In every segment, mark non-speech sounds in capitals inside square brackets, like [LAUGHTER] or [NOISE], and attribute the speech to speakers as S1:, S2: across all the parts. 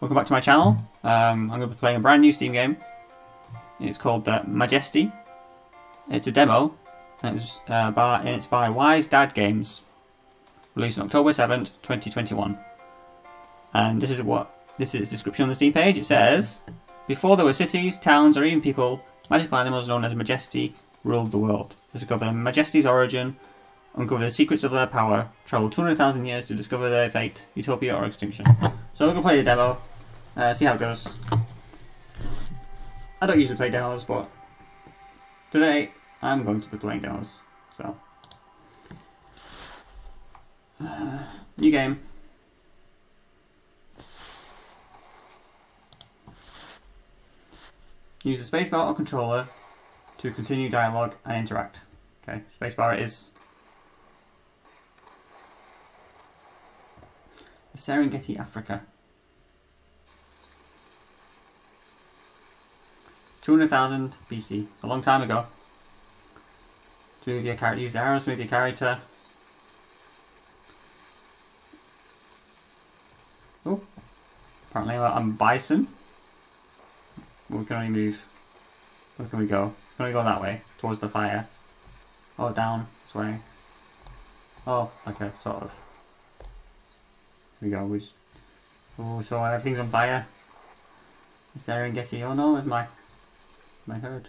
S1: Welcome back to my channel. Um, I'm going to be playing a brand new Steam game. It's called the Majesti. It's a demo, and it's, uh, by, and it's by Wise Dad Games. Released on October 7th, 2021. And this is what this is description on the Steam page. It says, Before there were cities, towns, or even people, magical animals known as Majesti ruled the world. Discover Majesti's origin, uncover the secrets of their power, travel 200,000 years to discover their fate, utopia or extinction. So we're going to play the demo, uh, see how it goes. I don't usually play demos, but today I'm going to be playing demos. So, uh, new game. Use the spacebar or controller to continue dialogue and interact. Okay, spacebar it is. Serengeti, Africa. 200,000 BC. It's a long time ago. To move your character, use the arrows to move your character. Oh, apparently I'm bison. We can only move. Where can we go? Can we go that way? Towards the fire. Oh, down this way. Oh, okay, sort of. Here we go. We just... Oh, so everything's on fire. Is Serengeti. Oh no, it's my my herd.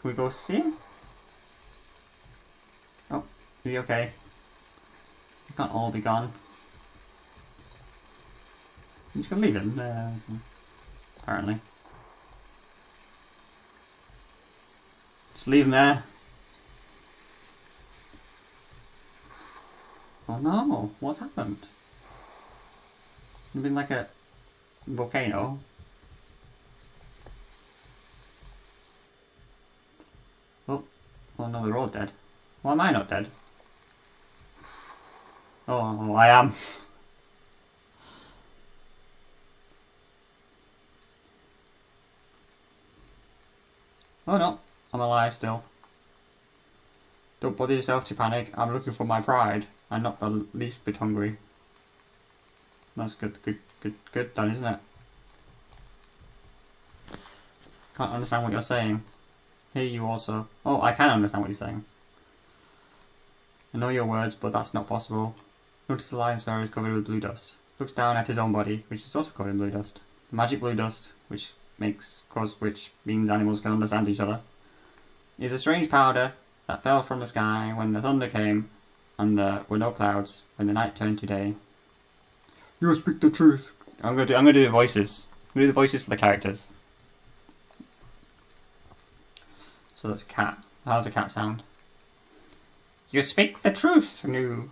S1: Can we go see him? Oh, is he okay? He can't all be gone. I'm just gonna leave him there, apparently. Just leave him there. Oh no, what's happened? It's been like a volcano. Oh, oh no, they're all dead. Why am I not dead? Oh, oh I am. oh no, I'm alive still. Don't bother yourself to panic. I'm looking for my pride. I'm not the least bit hungry. That's good, good, good, good done, isn't it? Can't understand what you're saying. Hear you also. Oh, I can understand what you're saying. I know your words, but that's not possible. Notice the lion's fur is covered with blue dust. Looks down at his own body, which is also covered in blue dust. The magic blue dust, which makes cause which means animals can understand each other, is a strange powder that fell from the sky when the thunder came, and there were no clouds when the night turned to day. You speak the truth. I'm gonna do. I'm gonna do the voices. I'm gonna do the voices for the characters. So that's a cat. How does a cat sound? You speak the truth, Nu.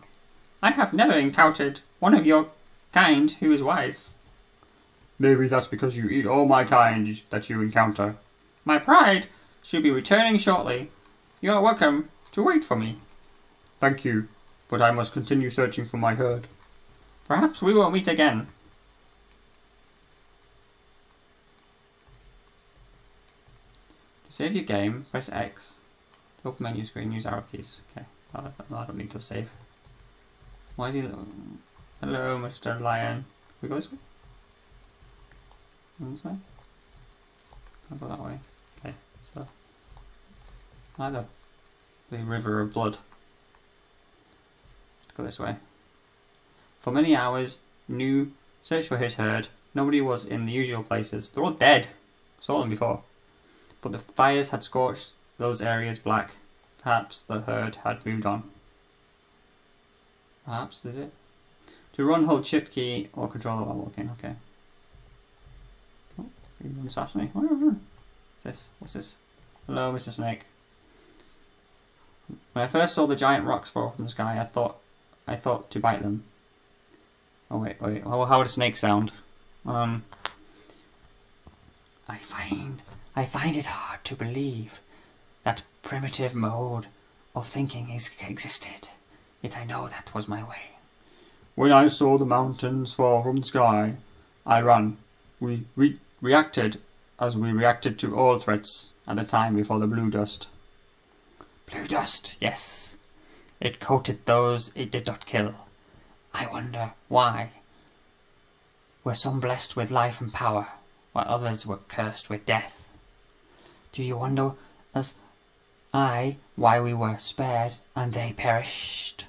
S1: I have never encountered one of your kind who is wise. Maybe that's because you eat all my kind that you encounter. My pride should be returning shortly. You are welcome to wait for me. Thank you, but I must continue searching for my herd. Perhaps we will meet again. Save your game, press X. Open menu screen, use arrow keys. Okay, I don't need to save. Why is he... Hello, Mr. Lion. We go this way? This way? I'll go that way. Okay, so... Either. The river of blood. Let's go this way. For many hours, New searched for his herd. Nobody was in the usual places. They're all dead. Saw them before. But the fires had scorched those areas black. Perhaps the herd had moved on. Perhaps, did it? To run, hold shift key or controller while walking. Okay. Oh, assassinate? What's this? What's this? Hello, Mr. Snake. When I first saw the giant rocks fall from the sky, I thought I thought to bite them. Oh wait, wait. How would a snake sound? Um. I find I find it hard to believe that primitive mode of thinking is, existed. Yet I know that was my way. When I saw the mountains fall from the sky, I ran. We re reacted as we reacted to all threats at the time before the blue dust. Blue dust, yes. It coated those it did not kill. I wonder why. were some blessed with life and power, while others were cursed with death. Do you wonder, as I, why we were spared and they perished?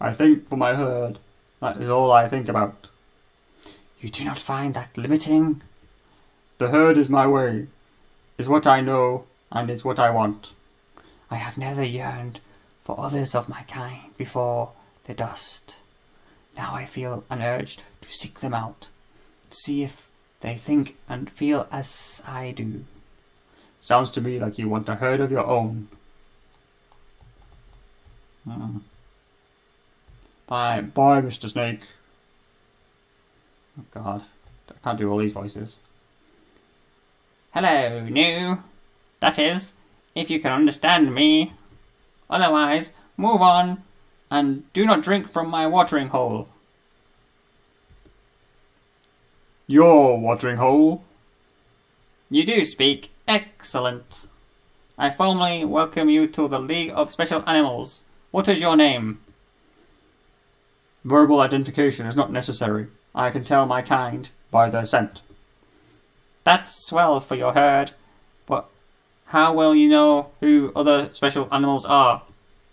S2: I think for my herd. That is all I think about.
S1: You do not find that limiting?
S2: The herd is my way, is what I know, and it's what I want.
S1: I have never yearned for others of my kind before the dust. Now I feel an urge to seek them out, to see if they think and feel as I do.
S2: Sounds to me like you want a herd of your own.
S1: Hmm.
S2: Bye, bye, Mr. Snake.
S1: Oh God, I can't do all these voices. Hello, new. That is, if you can understand me. Otherwise, move on and do not drink from my watering hole.
S2: Your watering hole?
S1: You do speak. Excellent. I formally welcome you to the League of Special Animals. What is your name?
S2: Verbal identification is not necessary. I can tell my kind by their scent.
S1: That's swell for your herd, but how will you know who other special animals are?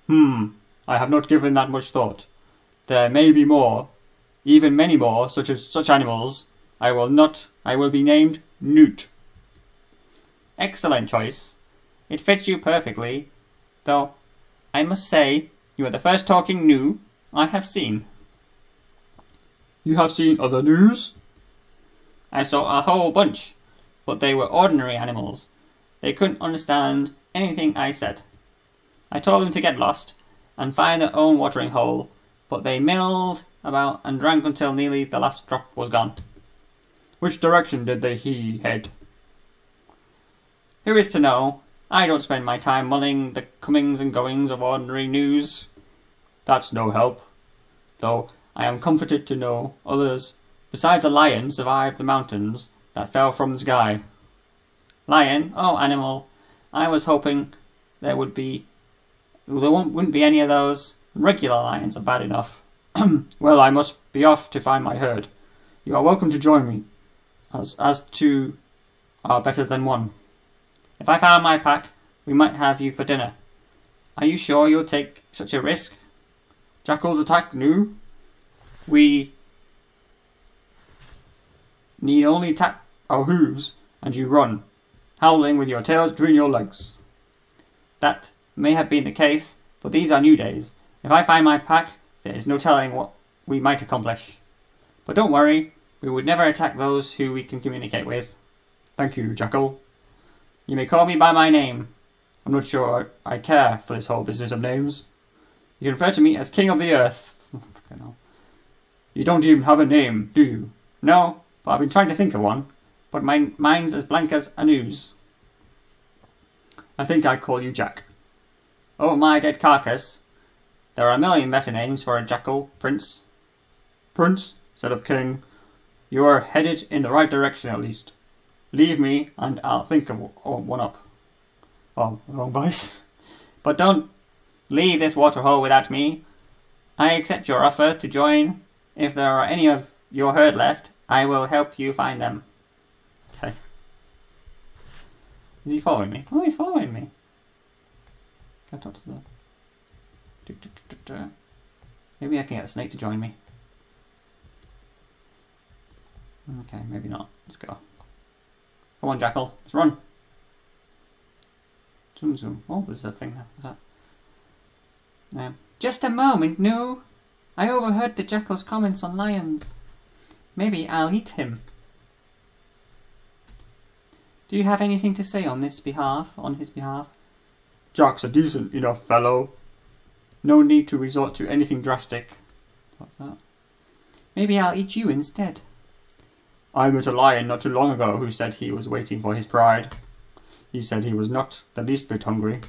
S2: Hmm, I have not given that much thought. There may be more, even many more, such as such animals. I will not, I will be named Newt.
S1: Excellent choice. It fits you perfectly, though I must say you are the first talking gnu I have seen.
S2: You have seen other gnus?
S1: I saw a whole bunch, but they were ordinary animals. They couldn't understand anything I said. I told them to get lost and find their own watering hole, but they milled about and drank until nearly the last drop was gone.
S2: Which direction did they he head?
S1: Who is to know? I don't spend my time mulling the comings and goings of ordinary gnus.
S2: That's no help.
S1: Though I am comforted to know others, besides a lion, survived the mountains that fell from the sky. Lion? Oh, animal. I was hoping there would be. There wouldn't be any of those. Regular lions are bad enough. [CLEARS THROAT]
S2: well, I must be off to find my herd. You are welcome to join me, as as two are better than one.
S1: If I found my pack, we might have you for dinner. Are you sure you'll take such a risk?
S2: Jackals attack gnu.
S1: We
S2: need only tap our hooves, and you run, howling with your tails between your legs.
S1: That may have been the case, but these are new days. If I find my pack, there is no telling what we might accomplish. But don't worry, we would never attack those who we can communicate with.
S2: Thank you, Jackal.
S1: You may call me by my name.
S2: I'm not sure I, care for this whole business of names. You can refer to me as King of the Earth. [LAUGHS] you don't even have a name, do you?
S1: No, but I've been trying to think of one. But my mind's as blank as a gnu's.
S2: I think I call you Jack.
S1: Over my dead carcass, there are a million better names for a jackal, Prince.
S2: Prince, instead of King. You are headed in the right direction at least. Leave me, and I'll think of one up. Oh, wrong voice.
S1: But don't leave this waterhole without me. I accept your offer to join. If there are any of your herd left, I will help you find them.
S2: Okay.
S1: Is he following me? Oh, he's following me. Maybe I can get a snake to join me. Okay, maybe not. Let's go. Come on, Jackal. Let's run. Zoom, zoom. Oh, there's a thing there. What's that? Um, Just a moment, no. I overheard the Jackal's comments on lions. Maybe I'll eat him. Do you have anything to say on this behalf, on his behalf?
S2: Jack's a decent enough fellow.
S1: No need to resort to anything drastic. What's that? Maybe I'll eat you instead.
S2: I met a lion not too long ago who said he was waiting for his pride. He said he was not the least bit hungry.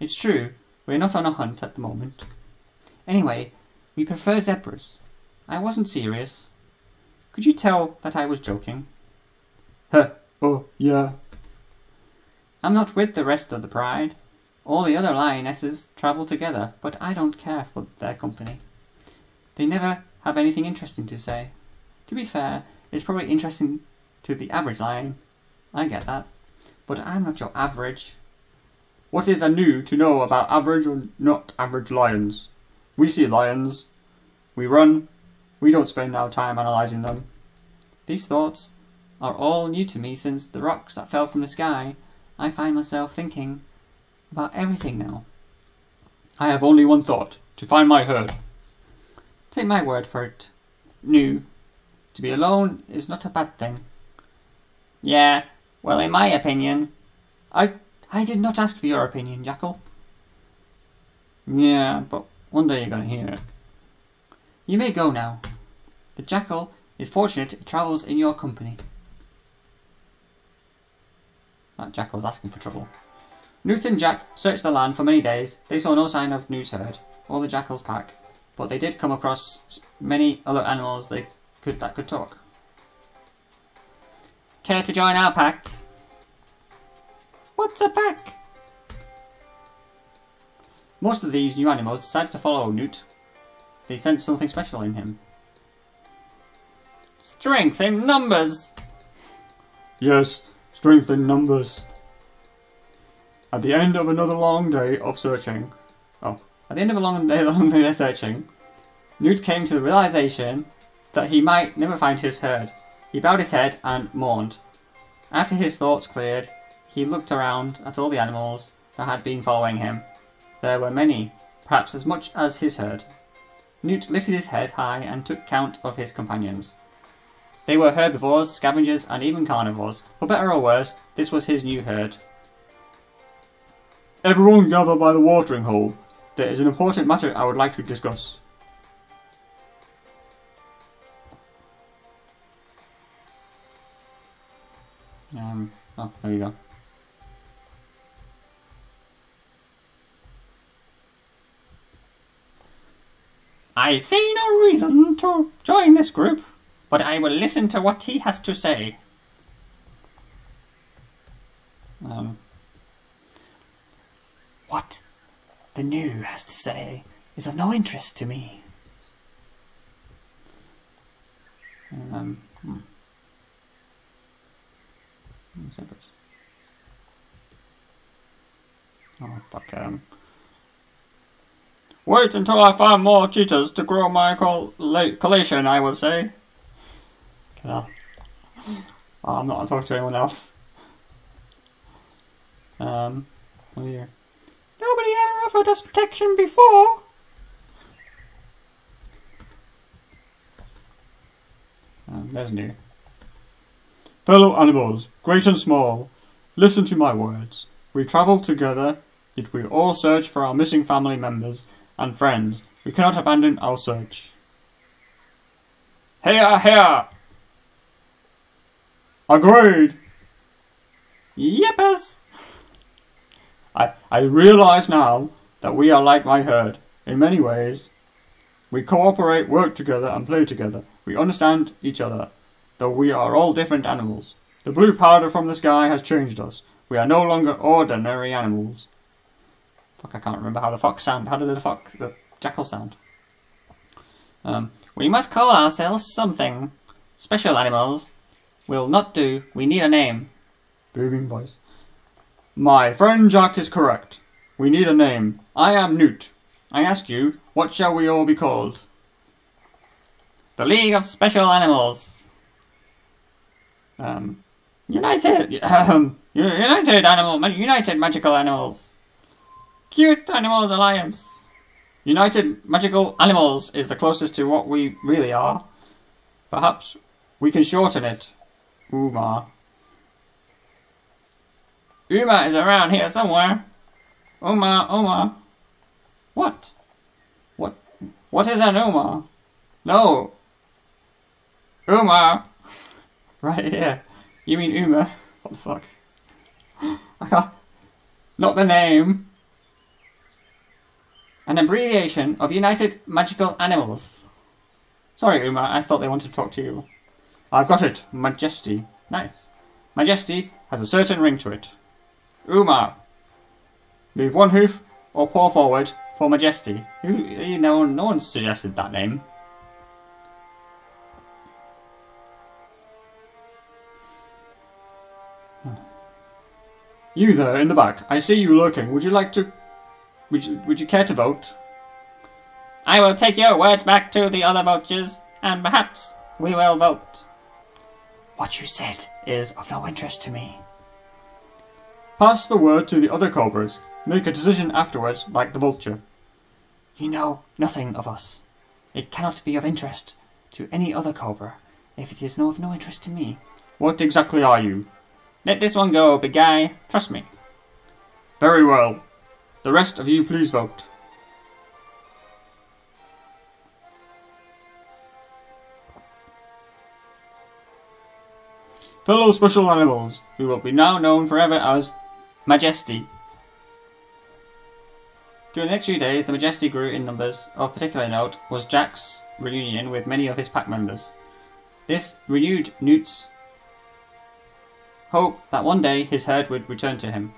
S1: It's true, we're not on a hunt at the moment. Anyway, we prefer zebras. I wasn't serious. Could you tell that I was joking?
S2: Huh, oh, yeah.
S1: I'm not with the rest of the pride. All the other lionesses travel together, but I don't care for their company. They never have anything interesting to say. To be fair, it's probably interesting to the average lion. I get that. But I'm not your average.
S2: What is anew to know about average or not average lions? We see lions. We run. We don't spend our time analysing them.
S1: These thoughts are all new to me since the rocks that fell from the sky. I find myself thinking about everything now.
S2: I have only one thought to find my herd.
S1: Take my word for it. New. To be alone is not a bad thing. Yeah, well, in my opinion. I I did not ask for your opinion, Jackal.
S2: Yeah, but one day you're going to hear it.
S1: You may go now. The Jackal is fortunate it travels in your company. That Jackal was asking for trouble. Newt and Jack searched the land for many days. They saw no sign of Newt's herd or the Jackal's pack, but they did come across many other animals they could that could talk. Care to join our pack? What's a pack? Most of these new animals decided to follow Newt. They sensed something special in him. Strength in numbers!
S2: Yes, strength in numbers. At the end of another long day of searching,
S1: oh, at the end of a long day, [LAUGHS] long day of searching, Newt came to the realization that he might never find his herd. He bowed his head and mourned. After his thoughts cleared, he looked around at all the animals that had been following him. There were many, perhaps as much as his herd. Newt lifted his head high and took count of his companions. They were herbivores, scavengers, and even carnivores. For better or worse, this was his new herd.
S2: Everyone gather by the watering hole. There is an important matter I would like to discuss.
S1: Oh, there you go. I see no reason to join this group, but I will listen to what he has to say. Um, what the gnu has to say is of no interest to me. Um, hmm. Zebras. Oh, fuck um.
S2: Wait until I find more cheetahs to grow my col collation, I will say.
S1: Oh, I'm not talking to talk to anyone else. Um, oh dear. Nobody ever offered us protection before. Um, there's new.
S2: Fellow animals, great and small, listen to my words. We travel together, yet we all search for our missing family members and friends. We cannot abandon our search. Here, here! Agreed!
S1: Yippers!
S2: I, I realize now that we are like my herd, in many ways. We cooperate, work together, and play together. We understand each other though we are all different animals. The blue powder from the sky has changed us. We are no longer ordinary animals.
S1: Fuck, I can't remember how the fox sound. How did the fox, the jackal sound? Um, we must call ourselves something. Special animals will not do. We need a name.
S2: Booming voice. My friend Jack is correct. We need a name. I am Newt. I ask you, what shall we all be called?
S1: The League of Special Animals. Um, United, um, United Animal, United Magical Animals. Cute Animals Alliance. United Magical Animals is the closest to what we really are. Perhaps we can shorten it. Uma. Uma is around here somewhere. Uma, Uma. What? What? What is an Uma? No. Uma. Right here. You mean Uma? What the fuck? I can't. Not the name. An abbreviation of United Magical Animals. Sorry, Uma, I thought they wanted to talk to you. I've got it. Majesti. Nice. Majesti has a certain ring to it. Uma. Move one hoof or paw forward for Majesti. Who, you know, no one suggested that name.
S2: You there in the back, I see you lurking. Would you like to. Would you, would you care to vote?
S1: I will take your words back to the other vultures, and perhaps we will vote. What you said is of no interest to me.
S2: Pass the word to the other cobras. Make a decision afterwards, like the vulture.
S1: You know nothing of us. It cannot be of interest to any other cobra if it is no of no interest to me.
S2: What exactly are you?
S1: Let this one go, big guy. Trust me.
S2: Very well. The rest of you please vote. Fellow special animals, who will be now known forever as
S1: Majesti. During the next few days, the Majesti grew in numbers. Of particular note was Jack's reunion with many of his pack members. This renewed Newt's hope that one day his herd would return to him.